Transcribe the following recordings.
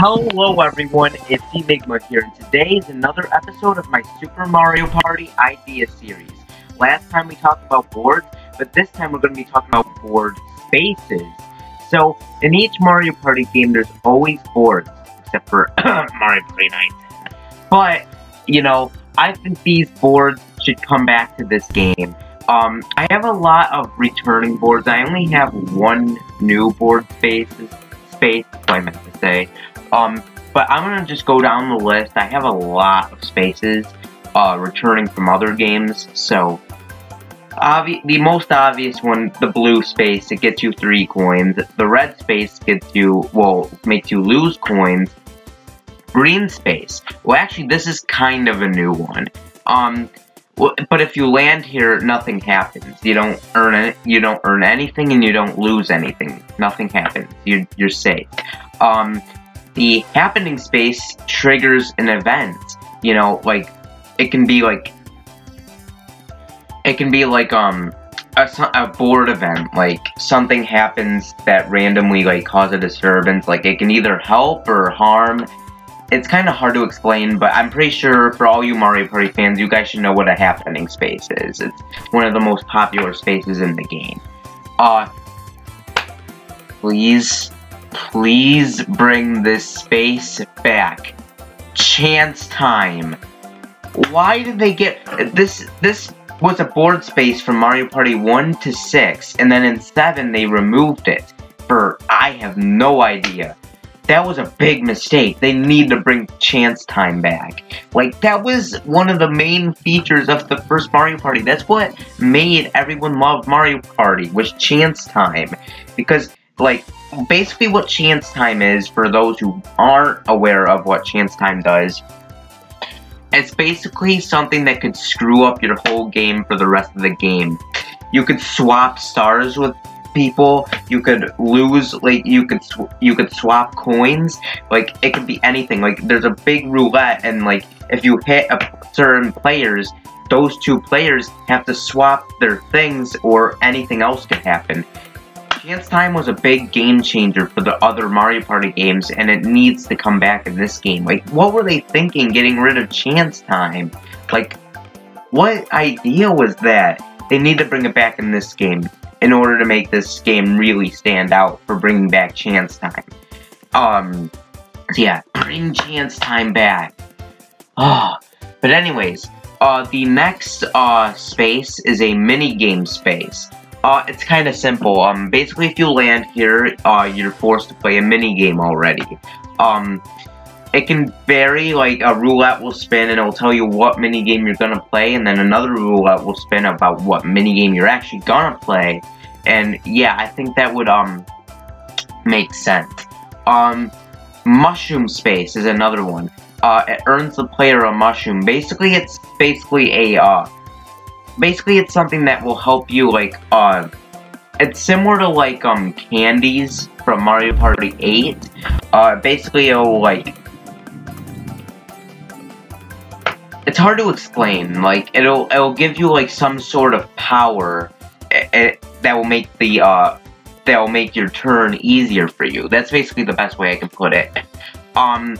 Hello everyone, it's Enigma here, and today is another episode of my Super Mario Party idea series. Last time we talked about boards, but this time we're going to be talking about board spaces. So, in each Mario Party game, there's always boards, except for Mario Party 9. But, you know, I think these boards should come back to this game. Um, I have a lot of returning boards. I only have one new board space, space, I meant to say. Um, but I'm gonna just go down the list. I have a lot of spaces uh, returning from other games, so obvi the most obvious one, the blue space, it gets you three coins. The red space gets you, well, makes you lose coins. Green space, well, actually, this is kind of a new one. Um, but if you land here, nothing happens. You don't earn it. You don't earn anything, and you don't lose anything. Nothing happens. You're you're safe. Um, the happening space triggers an event. You know, like, it can be like, it can be like, um, a, a board event, like, something happens that randomly, like, cause a disturbance, like, it can either help or harm. It's kind of hard to explain, but I'm pretty sure for all you Mario Party fans, you guys should know what a happening space is. It's one of the most popular spaces in the game. Uh, please Please bring this space back. Chance time. Why did they get this? This was a board space from Mario Party 1 to 6, and then in 7 they removed it. For I have no idea. That was a big mistake. They need to bring chance time back. Like, that was one of the main features of the first Mario Party. That's what made everyone love Mario Party, was chance time. Because, like, basically what chance time is, for those who aren't aware of what chance time does, it's basically something that could screw up your whole game for the rest of the game. You could swap stars with people. You could lose, like you could you could swap coins. Like it could be anything. Like there's a big roulette, and like if you hit a certain players, those two players have to swap their things, or anything else could happen. Chance Time was a big game changer for the other Mario Party games, and it needs to come back in this game. Like, what were they thinking getting rid of Chance Time? Like, what idea was that? They need to bring it back in this game in order to make this game really stand out for bringing back Chance Time. Um, so yeah, bring Chance Time back. Oh, but anyways, uh, the next, uh, space is a mini game space. Uh, it's kind of simple. Um, basically, if you land here, uh, you're forced to play a mini game already. Um, it can vary. Like a roulette will spin, and it'll tell you what mini game you're gonna play, and then another roulette will spin about what mini game you're actually gonna play. And yeah, I think that would um make sense. Um, mushroom space is another one. Uh, it earns the player a mushroom. Basically, it's basically a uh basically it's something that will help you like uh it's similar to like um candies from Mario Party 8. Uh basically it'll like it's hard to explain. Like it'll it'll give you like some sort of power eh, eh, that will make the uh that will make your turn easier for you. That's basically the best way I can put it. Um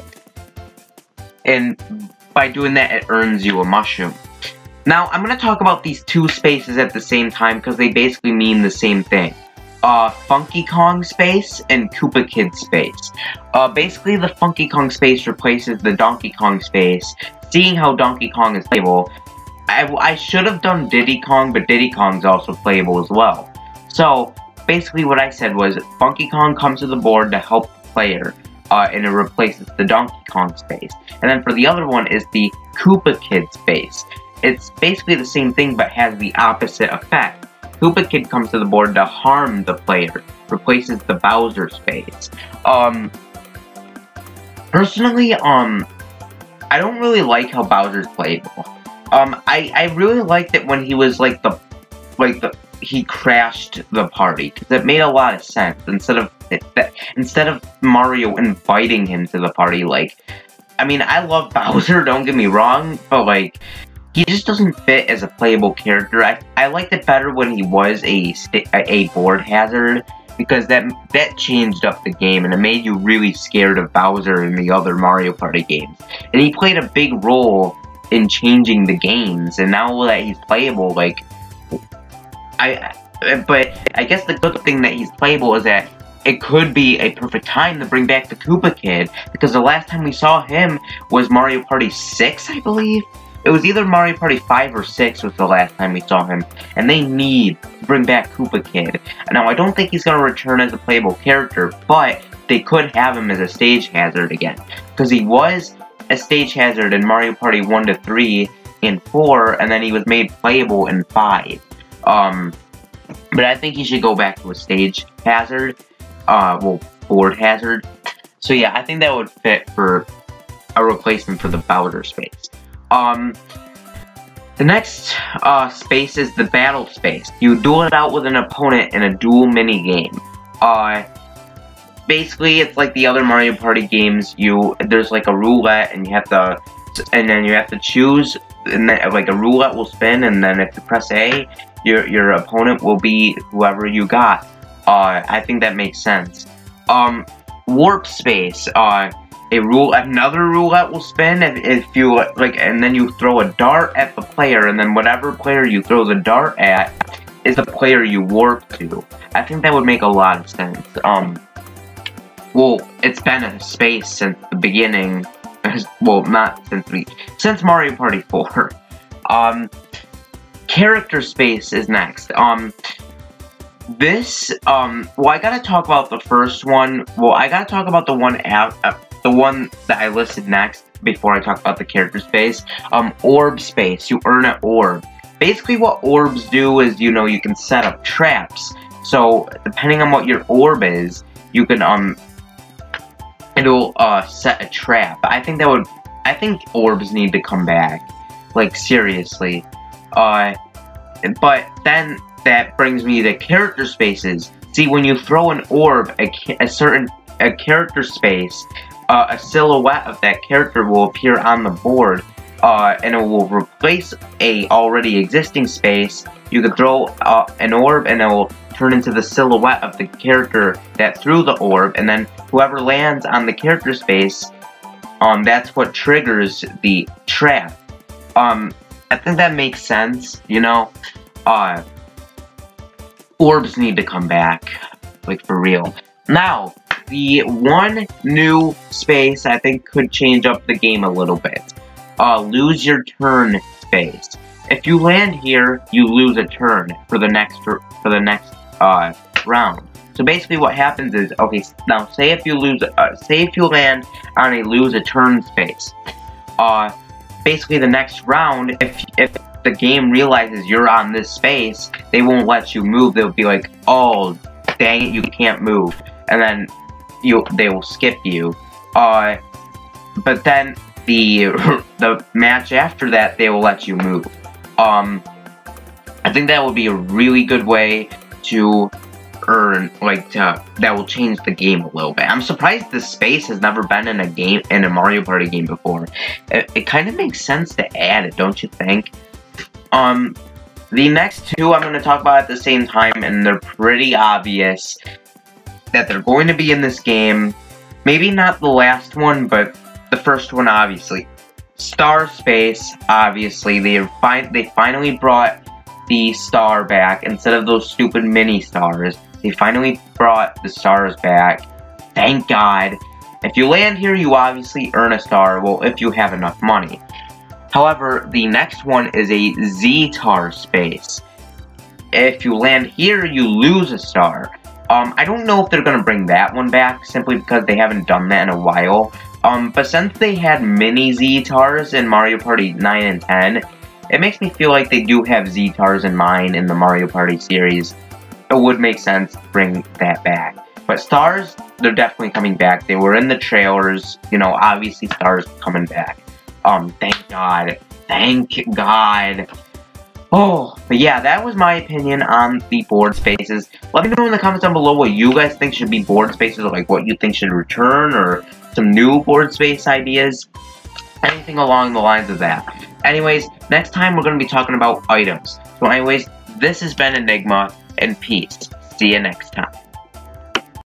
and by doing that it earns you a mushroom. Now, I'm going to talk about these two spaces at the same time because they basically mean the same thing. Uh, Funky Kong space and Koopa Kid space. Uh, basically, the Funky Kong space replaces the Donkey Kong space. Seeing how Donkey Kong is playable, I, I should have done Diddy Kong, but Diddy Kong's also playable as well. So, basically what I said was, Funky Kong comes to the board to help the player, uh, and it replaces the Donkey Kong space. And then for the other one is the Koopa Kid space. It's basically the same thing but has the opposite effect. Koopa Kid comes to the board to harm the player, replaces the Bowser space. Um, personally, um, I don't really like how Bowser's playable. Um, I, I really liked it when he was like the, like the, he crashed the party, because it made a lot of sense, instead of, instead of Mario inviting him to the party, like, I mean, I love Bowser, don't get me wrong, but like, he just doesn't fit as a playable character. I, I liked it better when he was a, a board hazard, because that that changed up the game and it made you really scared of Bowser in the other Mario Party games. And he played a big role in changing the games. And now that he's playable, like I, but I guess the good thing that he's playable is that it could be a perfect time to bring back the Koopa Kid because the last time we saw him was Mario Party 6, I believe. It was either Mario Party 5 or 6 was the last time we saw him, and they need to bring back Koopa Kid. Now, I don't think he's going to return as a playable character, but they could have him as a stage hazard again, because he was a stage hazard in Mario Party 1 to 3 and 4, and then he was made playable in 5. Um, but I think he should go back to a stage hazard, uh, well, board hazard. So yeah, I think that would fit for a replacement for the Bowser space. Um, the next uh, space is the battle space. You duel it out with an opponent in a duel mini game. Uh, basically, it's like the other Mario Party games. You there's like a roulette, and you have to, and then you have to choose, and then, like a roulette will spin, and then if you press A, your your opponent will be whoever you got. Uh, I think that makes sense. Um, warp space. Uh, a rule another roulette will spin if, if you like and then you throw a dart at the player and then whatever player you throw the dart at is the player you warp to. I think that would make a lot of sense. Um well, it's been a space since the beginning. well, not since we since Mario Party 4. Um character space is next. Um this um well I gotta talk about the first one. Well I gotta talk about the one out the one that I listed next before I talk about the character space, um, orb space. You earn an orb. Basically what orbs do is, you know, you can set up traps. So, depending on what your orb is, you can, um, it'll, uh, set a trap. I think that would, I think orbs need to come back. Like, seriously. Uh, but then that brings me to character spaces. See, when you throw an orb, a, a certain a character space, uh, a silhouette of that character will appear on the board, uh, and it will replace a already existing space. You can throw uh, an orb, and it will turn into the silhouette of the character that threw the orb, and then whoever lands on the character space, um, that's what triggers the trap. Um, I think that makes sense, you know? Uh, orbs need to come back, like, for real. Now, the one new space I think could change up the game a little bit. Uh, lose your turn space. If you land here, you lose a turn for the next for the next uh, round. So basically, what happens is okay. Now, say if you lose, uh, say if you land on a lose a turn space. Uh, basically, the next round, if if the game realizes you're on this space, they won't let you move. They'll be like, oh, dang it, you can't move. And then you they will skip you. Uh, but then the the match after that they will let you move. Um, I think that would be a really good way to earn like to, that will change the game a little bit. I'm surprised this space has never been in a game in a Mario Party game before. It, it kind of makes sense to add it, don't you think? Um, the next two I'm going to talk about at the same time, and they're pretty obvious that they're going to be in this game. Maybe not the last one, but the first one, obviously. Star Space, obviously, they fi they finally brought the star back instead of those stupid mini stars. They finally brought the stars back. Thank God. If you land here, you obviously earn a star, well, if you have enough money. However, the next one is a Z-Tar space. If you land here, you lose a star. Um, I don't know if they're gonna bring that one back, simply because they haven't done that in a while. Um, but since they had mini Z-Tars in Mario Party 9 and 10, it makes me feel like they do have Z-Tars in mind in the Mario Party series. It would make sense to bring that back. But Stars, they're definitely coming back. They were in the trailers, you know, obviously Stars coming back. Um, thank God. Thank God. Oh, but yeah, that was my opinion on the board spaces. Let me know in the comments down below what you guys think should be board spaces, or like what you think should return, or some new board space ideas. Anything along the lines of that. Anyways, next time we're going to be talking about items. So anyways, this has been Enigma, and peace. See you next time.